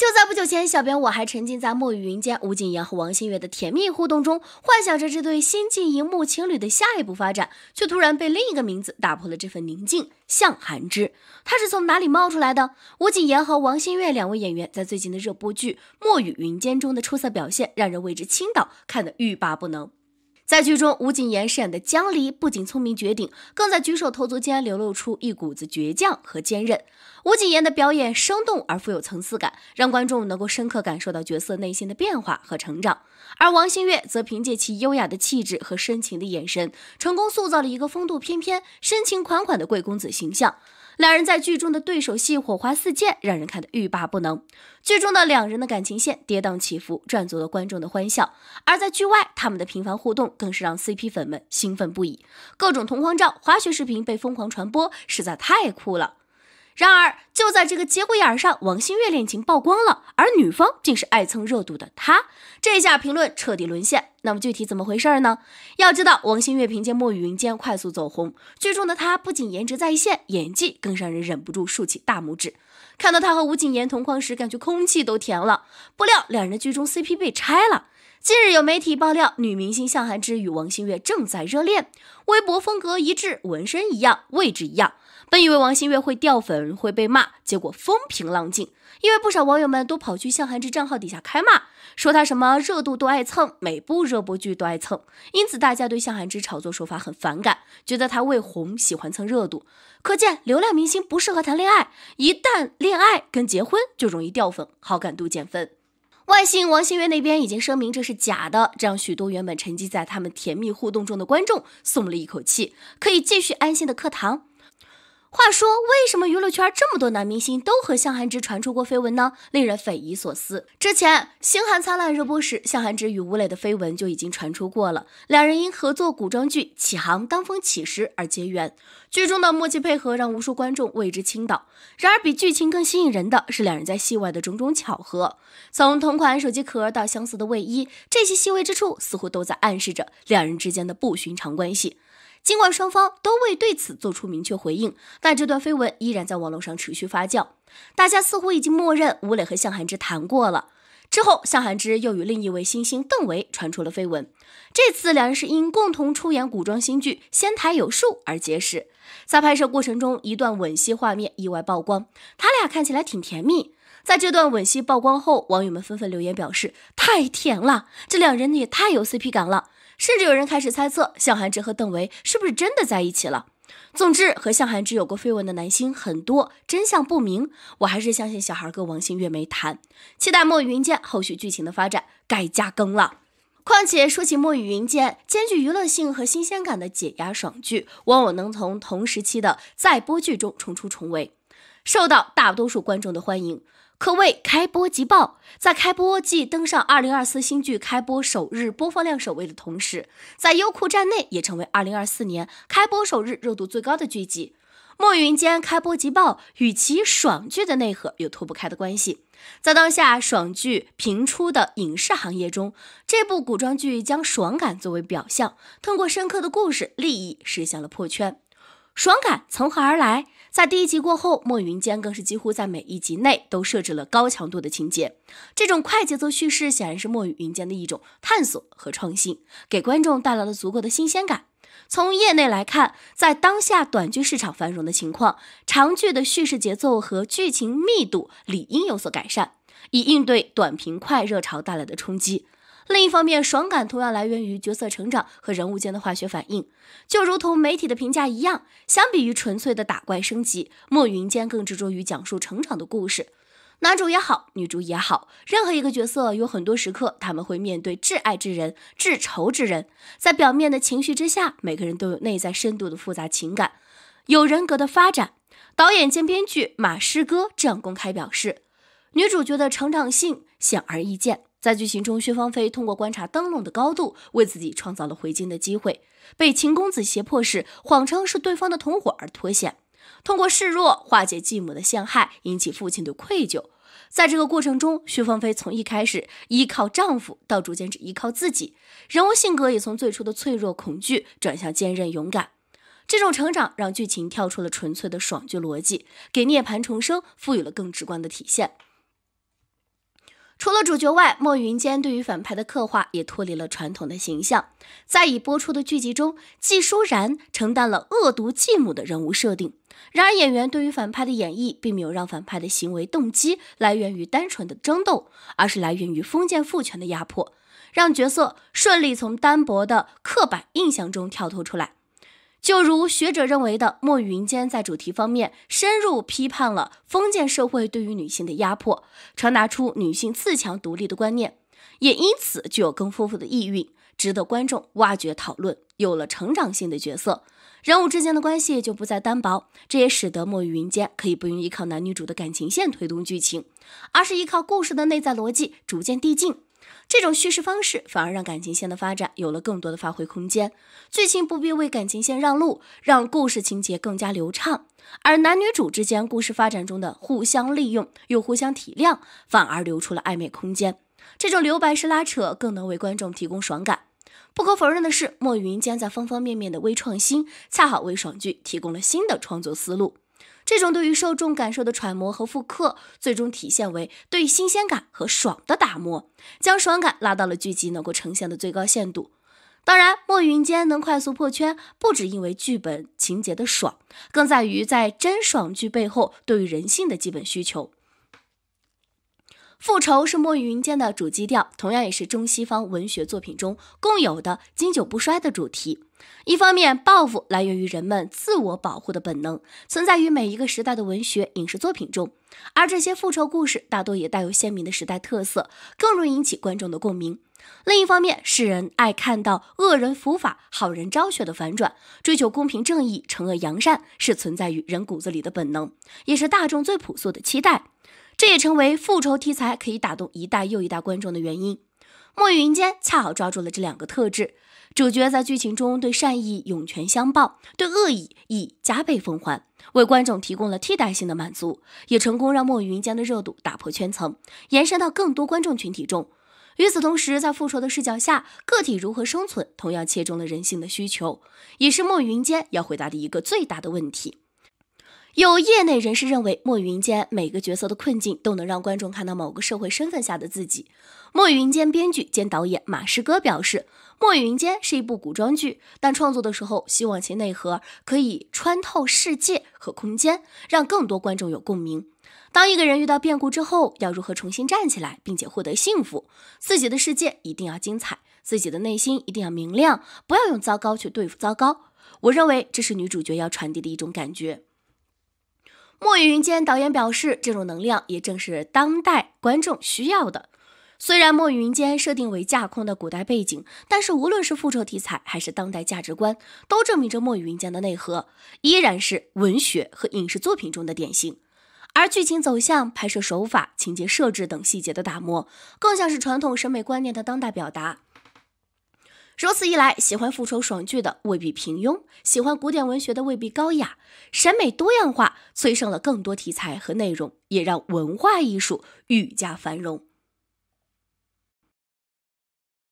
就在不久前，小编我还沉浸在墨雨云间吴谨言和王心月的甜蜜互动中，幻想着这对新晋荧幕情侣的下一步发展，却突然被另一个名字打破了这份宁静——向涵之。他是从哪里冒出来的？吴谨言和王心月两位演员在最近的热播剧《墨雨云间》中的出色表现，让人为之倾倒，看得欲罢不能。在剧中，吴谨言饰演的江离不仅聪明绝顶，更在举手投足间流露出一股子倔强和坚韧。吴谨言的表演生动而富有层次感，让观众能够深刻感受到角色内心的变化和成长。而王星月则凭借其优雅的气质和深情的眼神，成功塑造了一个风度翩翩、深情款款的贵公子形象。两人在剧中的对手戏火花四溅，让人看得欲罢不能。剧中的两人的感情线跌宕起伏，赚足了观众的欢笑；而在剧外，他们的频繁互动更是让 CP 粉们兴奋不已。各种同框照、滑雪视频被疯狂传播，实在太酷了。然而，就在这个节骨眼上，王心月恋情曝光了，而女方竟是爱蹭热度的她。这下评论彻底沦陷。那么具体怎么回事呢？要知道，王心月凭借《墨雨云间》快速走红，剧中的她不仅颜值在线，演技更让人忍不住竖起大拇指。看到她和吴谨言同框时，感觉空气都甜了。不料，两人的剧中 CP 被拆了。近日有媒体爆料，女明星向涵之与王心月正在热恋，微博风格一致，纹身一样，位置一样。本以为王心月会掉粉，会被骂，结果风平浪静，因为不少网友们都跑去向涵之账号底下开骂，说他什么热度都爱蹭，每部热播剧都爱蹭，因此大家对向涵之炒作手法很反感，觉得他为红喜欢蹭热度。可见流量明星不适合谈恋爱，一旦恋爱跟结婚就容易掉粉，好感度减分。万幸王心月那边已经声明这是假的，这让许多原本沉浸在他们甜蜜互动中的观众松了一口气，可以继续安心的课堂。话说，为什么娱乐圈这么多男明星都和向涵之传出过绯闻呢？令人匪夷所思。之前《星汉灿烂》热播时，向涵之与吴磊的绯闻就已经传出过了。两人因合作古装剧《启航当风起时》而结缘，剧中的默契配合让无数观众为之倾倒。然而，比剧情更吸引人的是两人在戏外的种种巧合，从同款手机壳到相似的卫衣，这些细微之处似乎都在暗示着两人之间的不寻常关系。尽管双方都未对此做出明确回应，但这段绯闻依然在网络上持续发酵。大家似乎已经默认吴磊和向涵之谈过了。之后，向涵之又与另一位新星邓为传出了绯闻。这次两人是因共同出演古装新剧《仙台有树》而结识。在拍摄过程中，一段吻戏画面意外曝光，他俩看起来挺甜蜜。在这段吻戏曝光后，网友们纷纷留言表示：“太甜了，这两人也太有 CP 感了。”甚至有人开始猜测向涵之和邓为是不是真的在一起了。总之，和向涵之有过绯闻的男星很多，真相不明。我还是相信小孩哥王星月没谈。期待《墨雨云间》后续剧情的发展，该加更了。况且说起《墨雨云间》，兼具娱乐性和新鲜感的解压爽剧，往往能从同时期的在播剧中冲出重围，受到大多数观众的欢迎。可谓开播即爆，在开播即登上二零二四新剧开播首日播放量首位的同时，在优酷站内也成为二零二四年开播首日热度最高的剧集。《墨云间》开播即爆，与其爽剧的内核有脱不开的关系。在当下爽剧频出的影视行业中，这部古装剧将爽感作为表象，通过深刻的故事立意实现了破圈。爽感从何而来？在第一集过后，墨雨云间更是几乎在每一集内都设置了高强度的情节。这种快节奏叙事显然是墨雨云间的一种探索和创新，给观众带来了足够的新鲜感。从业内来看，在当下短剧市场繁荣的情况，长剧的叙事节奏和剧情密度理应有所改善，以应对短平快热潮带来的冲击。另一方面，爽感同样来源于角色成长和人物间的化学反应。就如同媒体的评价一样，相比于纯粹的打怪升级，《墨云间》更执着于讲述成长的故事。男主也好，女主也好，任何一个角色，有很多时刻他们会面对挚爱之人、至仇之人，在表面的情绪之下，每个人都有内在深度的复杂情感，有人格的发展。导演兼编剧马师哥这样公开表示，女主角的成长性显而易见。在剧情中，薛芳菲通过观察灯笼的高度，为自己创造了回京的机会。被秦公子胁迫时，谎称是对方的同伙而脱险，通过示弱化解继母的陷害，引起父亲的愧疚。在这个过程中，薛芳菲从一开始依靠丈夫，到逐渐只依靠自己，人物性格也从最初的脆弱恐惧转向坚韧勇敢。这种成长让剧情跳出了纯粹的爽剧逻辑，给涅槃重生赋予了更直观的体现。除了主角外，莫云间对于反派的刻画也脱离了传统的形象。在已播出的剧集中，季舒然承担了恶毒继母的人物设定。然而，演员对于反派的演绎，并没有让反派的行为动机来源于单纯的争斗，而是来源于封建父权的压迫，让角色顺利从单薄的刻板印象中跳脱出来。就如学者认为的，莫云间在主题方面深入批判了封建社会对于女性的压迫，传达出女性自强独立的观念，也因此具有更丰富的意蕴，值得观众挖掘讨论。有了成长性的角色，人物之间的关系就不再单薄，这也使得莫云间可以不用依靠男女主的感情线推动剧情，而是依靠故事的内在逻辑逐渐递进。这种叙事方式反而让感情线的发展有了更多的发挥空间，剧情不必为感情线让路，让故事情节更加流畅。而男女主之间故事发展中的互相利用又互相体谅，反而留出了暧昧空间。这种留白式拉扯更能为观众提供爽感。不可否认的是，莫云将在方方面面的微创新，恰好为爽剧提供了新的创作思路。这种对于受众感受的揣摩和复刻，最终体现为对新鲜感和爽的打磨，将爽感拉到了剧集能够呈现的最高限度。当然，墨云间能快速破圈，不只因为剧本情节的爽，更在于在真爽剧背后对于人性的基本需求。复仇是莫云间的主基调，同样也是中西方文学作品中共有的经久不衰的主题。一方面，报复来源于人们自我保护的本能，存在于每一个时代的文学、影视作品中，而这些复仇故事大多也带有鲜明的时代特色，更容易引起观众的共鸣。另一方面，世人爱看到恶人伏法、好人昭雪的反转，追求公平正义、惩恶扬善，是存在于人骨子里的本能，也是大众最朴素的期待。这也成为复仇题材可以打动一代又一代观众的原因。墨雨云间恰好抓住了这两个特质：主角在剧情中对善意涌泉相报，对恶意亦加倍奉还，为观众提供了替代性的满足，也成功让墨雨云间的热度打破圈层，延伸到更多观众群体中。与此同时，在复仇的视角下，个体如何生存，同样切中了人性的需求，也是墨雨云间要回答的一个最大的问题。有业内人士认为，墨云间每个角色的困境都能让观众看到某个社会身份下的自己。墨云间编剧兼导演马师哥表示，墨云间是一部古装剧，但创作的时候希望其内核可以穿透世界和空间，让更多观众有共鸣。当一个人遇到变故之后，要如何重新站起来，并且获得幸福？自己的世界一定要精彩，自己的内心一定要明亮，不要用糟糕去对付糟糕。我认为这是女主角要传递的一种感觉。墨雨云间导演表示，这种能量也正是当代观众需要的。虽然墨雨云间设定为架空的古代背景，但是无论是复仇题材还是当代价值观，都证明着墨雨云间的内核依然是文学和影视作品中的典型。而剧情走向、拍摄手法、情节设置等细节的打磨，更像是传统审美观念的当代表达。如此一来，喜欢复仇爽剧的未必平庸，喜欢古典文学的未必高雅。审美多样化催生了更多题材和内容，也让文化艺术愈加繁荣。